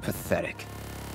Pathetic.